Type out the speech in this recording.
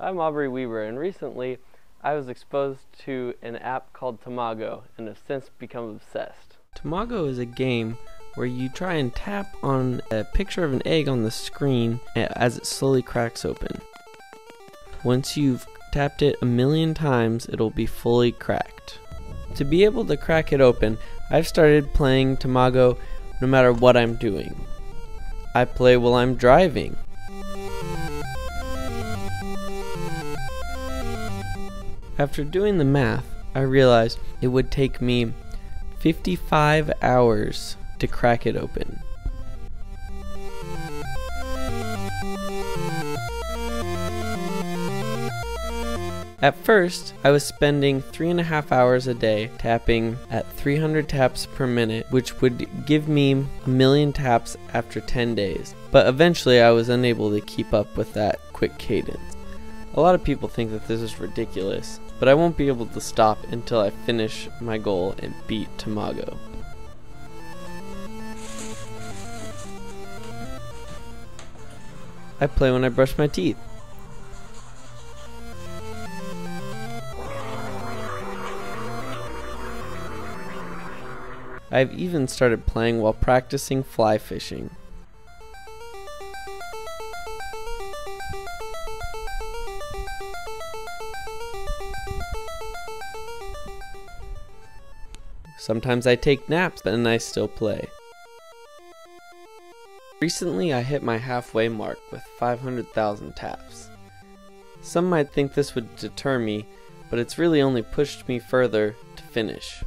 I'm Aubrey Wieber, and recently I was exposed to an app called Tamago and have since become obsessed. Tamago is a game where you try and tap on a picture of an egg on the screen eh, as it slowly cracks open. Once you've tapped it a million times, it'll be fully cracked. To be able to crack it open, I've started playing Tamago no matter what I'm doing. I play while I'm driving. After doing the math, I realized it would take me 55 hours to crack it open. At first, I was spending three and a half hours a day tapping at 300 taps per minute, which would give me a million taps after 10 days. But eventually, I was unable to keep up with that quick cadence. A lot of people think that this is ridiculous, but I won't be able to stop until I finish my goal and beat Tamago. I play when I brush my teeth. I've even started playing while practicing fly fishing. Sometimes I take naps, but I still play. Recently, I hit my halfway mark with 500,000 taps. Some might think this would deter me, but it's really only pushed me further to finish.